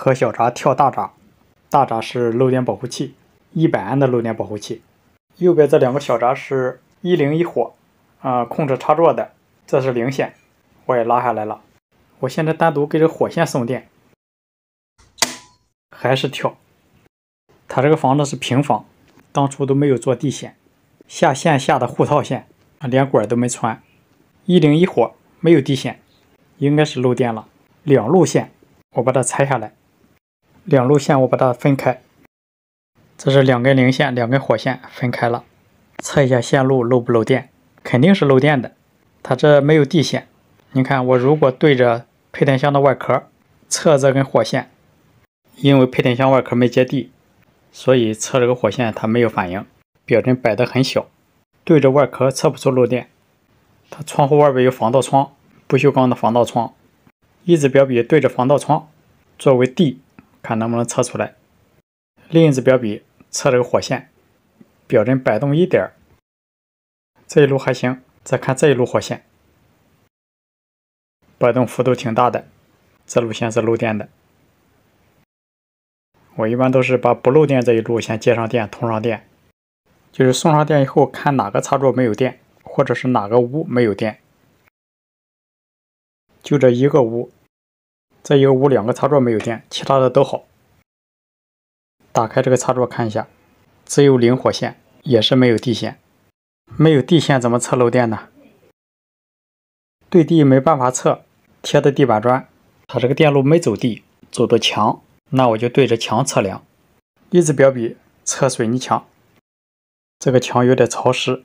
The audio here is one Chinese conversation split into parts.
和小闸跳大闸，大闸是漏电保护器，一百安的漏电保护器。右边这两个小闸是一零一火，啊，控制插座的，这是零线，我也拉下来了。我现在单独给这火线送电，还是跳。他这个房子是平房，当初都没有做地线，下线下的护套线，连管都没穿。一零一火没有地线，应该是漏电了。两路线，我把它拆下来。两路线我把它分开，这是两根零线，两根火线分开了。测一下线路漏不漏电，肯定是漏电的。它这没有地线，你看我如果对着配电箱的外壳测这根火线，因为配电箱外壳没接地，所以测这个火线它没有反应，表针摆的很小，对着外壳测不出漏电。它窗户外边有防盗窗，不锈钢的防盗窗，一指表笔对着防盗窗作为 D。看能不能测出来。另一支表笔测这个火线，表针摆动一点这一路还行。再看这一路火线，摆动幅度挺大的，这路线是漏电的。我一般都是把不漏电这一路先接上电，通上电，就是送上电以后看哪个插座没有电，或者是哪个屋没有电，就这一个屋。这一个屋两个插座没有电，其他的都好。打开这个插座看一下，只有零火线，也是没有地线。没有地线怎么测漏电呢？对地没办法测，贴的地板砖，它这个电路没走地，走的墙，那我就对着墙测量。一支表笔测水泥墙，这个墙有点潮湿。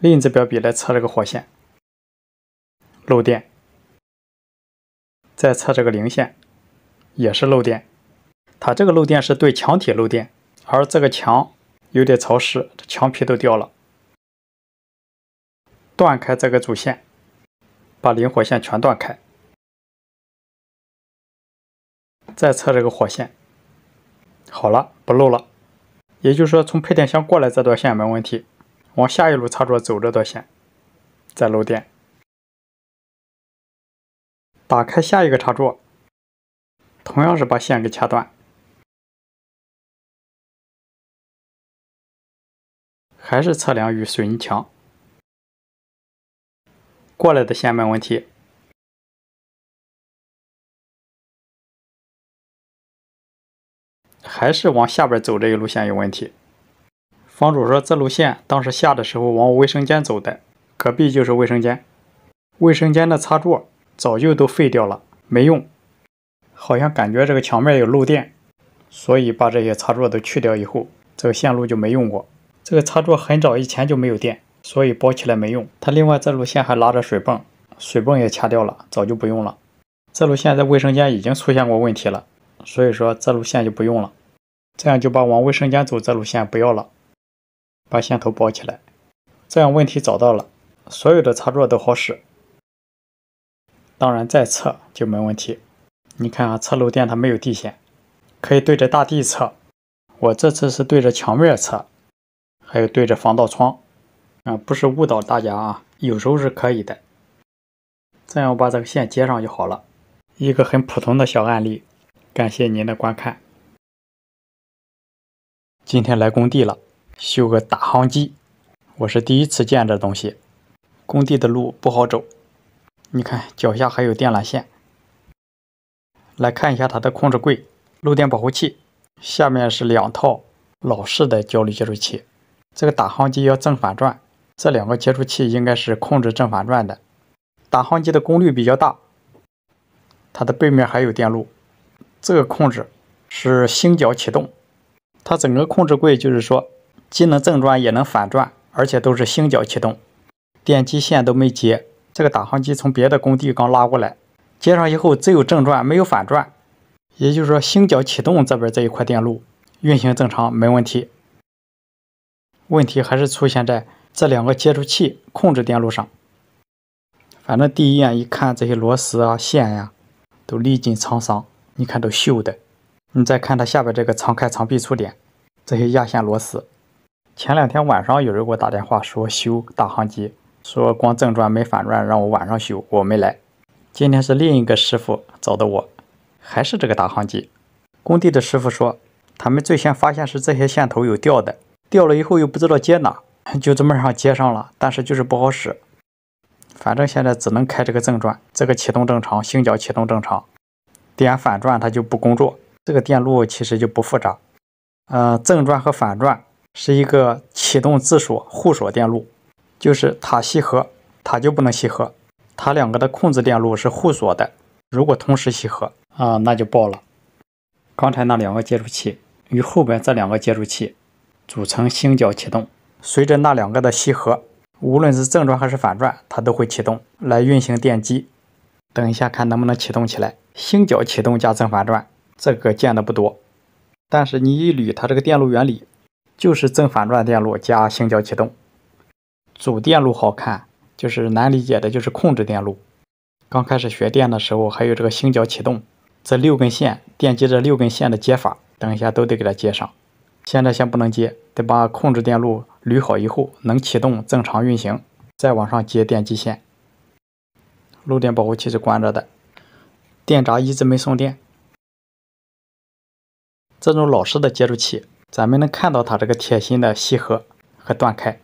另一支表笔来测这个火线，漏电。再测这个零线，也是漏电。它这个漏电是对墙体漏电，而这个墙有点潮湿，墙皮都掉了。断开这个主线，把零火线全断开。再测这个火线，好了，不漏了。也就是说，从配电箱过来这段线没问题，往下一路插座走这段线，再漏电。打开下一个插座，同样是把线给掐断，还是测量与水泥墙过来的线没问题，还是往下边走这一路线有问题。房主说这路线当时下的时候往卫生间走的，隔壁就是卫生间，卫生间的插座。早就都废掉了，没用，好像感觉这个墙面有漏电，所以把这些插座都去掉以后，这个线路就没用过。这个插座很早以前就没有电，所以包起来没用。它另外这路线还拉着水泵，水泵也掐掉了，早就不用了。这路线在卫生间已经出现过问题了，所以说这路线就不用了。这样就把往卫生间走这路线不要了，把线头包起来，这样问题找到了，所有的插座都好使。当然，再测就没问题。你看啊，测漏电它没有地线，可以对着大地测。我这次是对着墙面测，还有对着防盗窗，啊，不是误导大家啊，有时候是可以的。这样我把这个线接上就好了。一个很普通的小案例，感谢您的观看。今天来工地了，修个打夯机，我是第一次见这东西，工地的路不好走。你看脚下还有电缆线，来看一下它的控制柜，漏电保护器，下面是两套老式的交流接触器。这个打夯机要正反转，这两个接触器应该是控制正反转的。打夯机的功率比较大，它的背面还有电路。这个控制是星角启动，它整个控制柜就是说既能正转也能反转，而且都是星角启动，电机线都没接。这个打夯机从别的工地刚拉过来，接上以后只有正转没有反转，也就是说星角启动这边这一块电路运行正常没问题。问题还是出现在这两个接触器控制电路上。反正第一眼一看这些螺丝啊线呀都历经沧桑，你看都锈的。你再看它下边这个常开常闭触点，这些压线螺丝。前两天晚上有人给我打电话说修打夯机。说光正转没反转，让我晚上修，我没来。今天是另一个师傅找的我，还是这个打夯机。工地的师傅说，他们最先发现是这些线头有掉的，掉了以后又不知道接哪，就这么上接上了，但是就是不好使。反正现在只能开这个正转，这个启动正常，星角启动正常，点反转它就不工作。这个电路其实就不复杂，呃，正转和反转是一个启动自锁互锁电路，就是它吸合，它就不能吸合，它两个的控制电路是互锁的。如果同时吸合啊，那就爆了。刚才那两个接触器与后边这两个接触器组成星角启动，随着那两个的吸合，无论是正转还是反转，它都会启动来运行电机。等一下看能不能启动起来。星角启动加正反转，这个见的不多，但是你一捋它这个电路原理，就是正反转电路加星角启动。主电路好看，就是难理解的就是控制电路。刚开始学电的时候，还有这个星角启动，这六根线电机这六根线的接法，等一下都得给它接上。现在先不能接，得把控制电路捋好以后，能启动正常运行，再往上接电机线。漏电保护器是关着的，电闸一直没送电。这种老式的接触器，咱们能看到它这个铁芯的吸合和断开，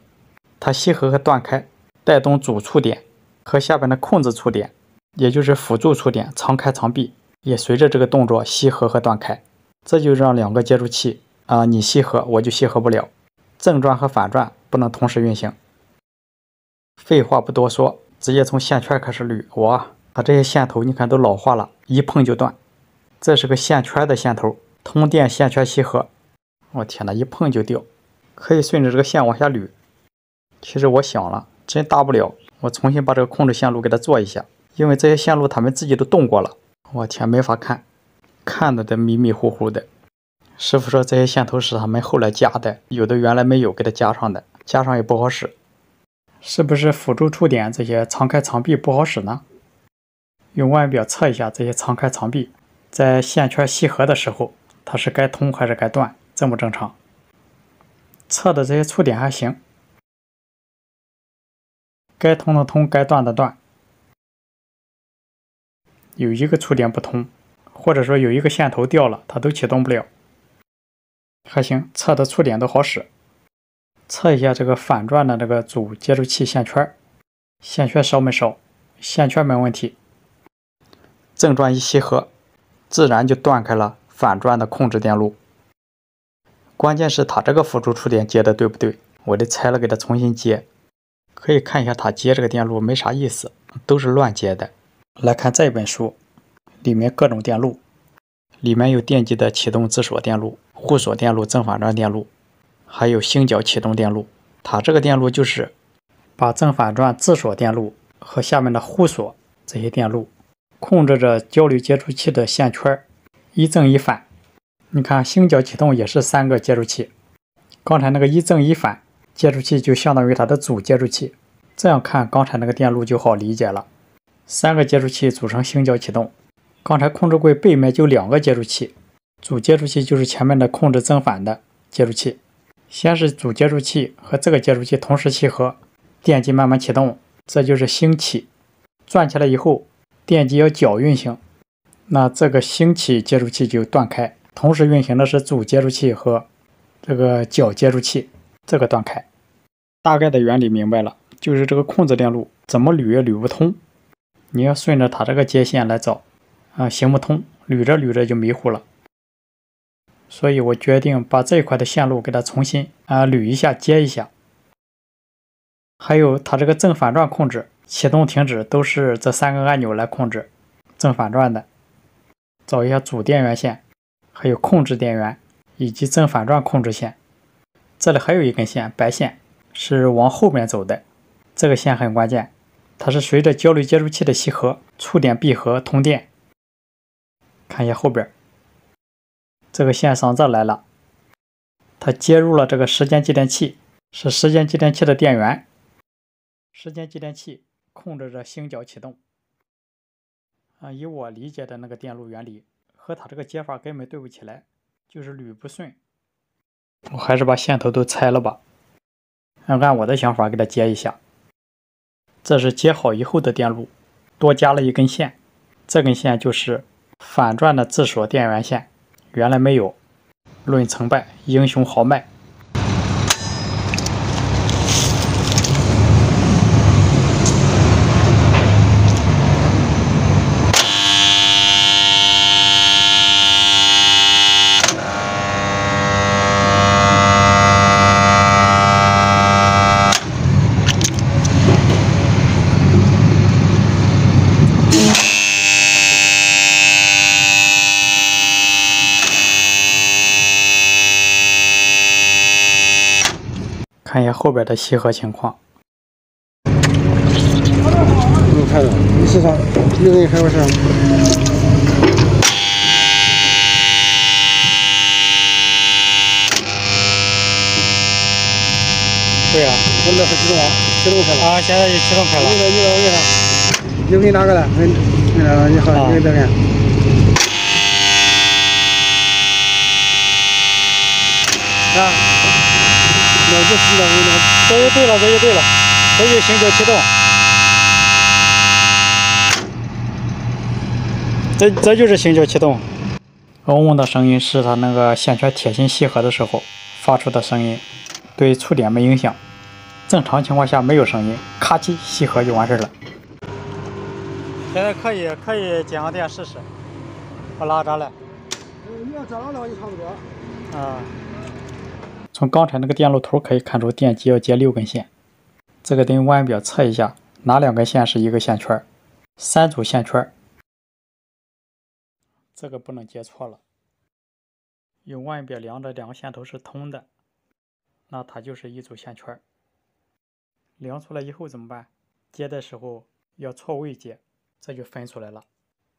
它吸合和断开，带动主触点和下边的控制触点。也就是辅助触点常开常闭，也随着这个动作吸合和断开，这就让两个接触器啊，你吸合我就吸合不了，正转和反转不能同时运行。废话不多说，直接从线圈开始捋。哇，它这些线头你看都老化了，一碰就断。这是个线圈的线头，通电线圈吸合。我天哪，一碰就掉。可以顺着这个线往下捋。其实我想了，真大不了，我重新把这个控制线路给它做一下。因为这些线路他们自己都动过了，我天，没法看，看的都迷迷糊糊的。师傅说这些线头是他们后来加的，有的原来没有，给他加上的，加上也不好使。是不是辅助触点这些常开常闭不好使呢？用腕表测一下这些常开常闭，在线圈吸合的时候，它是该通还是该断，正不正常？测的这些触点还行，该通的通，该断的断。有一个触点不通，或者说有一个线头掉了，它都启动不了。还行，测的触点都好使。测一下这个反转的这个主接触器线圈，线圈烧没烧？线圈没问题。正转一吸合，自然就断开了反转的控制电路。关键是它这个辅助触点接的对不对？我得拆了给它重新接。可以看一下它接这个电路没啥意思，都是乱接的。来看这本书，里面各种电路，里面有电机的启动自锁电路、互锁电路、正反转电路，还有星角启动电路。它这个电路就是把正反转自锁电路和下面的互锁这些电路控制着交流接触器的线圈一正一反。你看星角启动也是三个接触器，刚才那个一正一反接触器就相当于它的主接触器。这样看刚才那个电路就好理解了。三个接触器组成星角启动。刚才控制柜背面就两个接触器，主接触器就是前面的控制正反的接触器。先是主接触器和这个接触器同时契合，电机慢慢启动，这就是星起。转起来以后，电机要角运行，那这个星起接触器就断开，同时运行的是主接触器和这个角接触器，这个断开。大概的原理明白了，就是这个控制电路怎么捋也捋不通。你要顺着它这个接线来找，啊，行不通，捋着捋着就迷糊了。所以我决定把这一块的线路给它重新啊捋一下，接一下。还有它这个正反转控制，启动停止都是这三个按钮来控制正反转的。找一下主电源线，还有控制电源以及正反转控制线。这里还有一根线，白线是往后面走的，这个线很关键。它是随着交流接触器的吸合，触点闭合通电。看一下后边，这个线上这来了，它接入了这个时间继电器，是时间继电器的电源。时间继电器控制着星角启动。啊，以我理解的那个电路原理，和它这个接法根本对不起来，就是捋不顺。我还是把线头都拆了吧，按我的想法给它接一下。这是接好以后的电路，多加了一根线，这根线就是反转的自锁电源线，原来没有。论成败，英雄豪迈。后边的吸合情况。不用开了，你试试，你给你开个试。对啊，现在是启动啊，启动开了。啊，现在就启动开了。你来，你。你给你哪个来？你你来，你好，你给这边。啊。这就对了，这就对了，这就行车启动，这这就是行车启动。嗡嗡的声音是它那个线圈铁芯吸合的时候发出的声音，对触点没影响。正常情况下没有声音，咔叽吸合就完事了。现在可以可以接上电试试，我拉闸来。你要这样的话就差不多。啊。从刚才那个电路图可以看出，电机要接六根线。这个得用万表测一下，哪两根线是一个线圈？三组线圈，这个不能接错了。用万表量的两个线头是通的，那它就是一组线圈。量出来以后怎么办？接的时候要错位接，这就分出来了。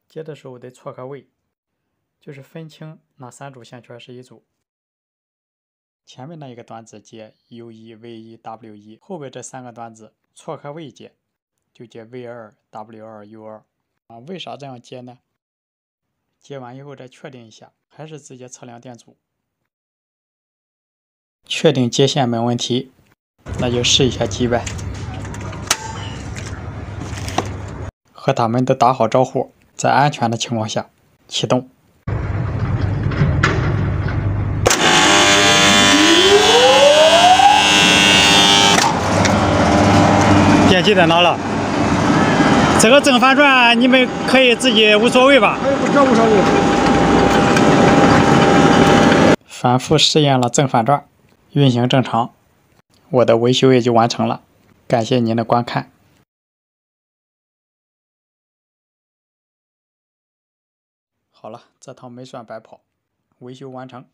接的时候得错个位，就是分清哪三组线圈是一组。前面那一个端子接 U 一 V 一 W 一，后边这三个端子错开位接，就接 V 二 W 二 U 二。啊，为啥这样接呢？接完以后再确定一下，还是直接测量电阻。确定接线没问题，那就试一下机呗。和他们都打好招呼，在安全的情况下启动。电机在哪了？这个正反转你们可以自己无所谓吧？反复试验了正反转，运行正常，我的维修也就完成了。感谢您的观看。好了，这趟没算白跑，维修完成。